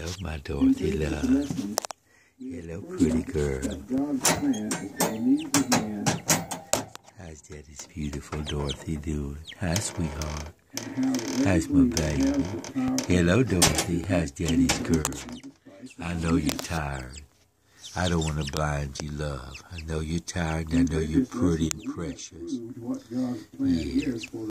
Hello, my Dorothy love. Hello, pretty girl. How's Daddy's beautiful Dorothy doing? Hi, sweetheart. How's my baby? Hello, Dorothy. How's Daddy's girl? I know you're tired. I don't want to blind you, love. I know you're tired and I know you're pretty and precious. Yeah.